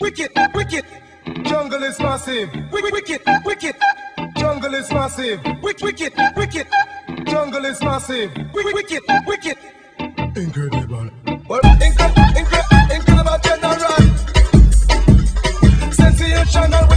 Wicked, wicked. Jungle is massive. Wicked, wicked, wicked. Jungle is massive. Wicked, wicked, wicked. Jungle is massive. Wicked, wicked, wicked. Incredible. Well, incredible, incredible, incredible general. Sensational.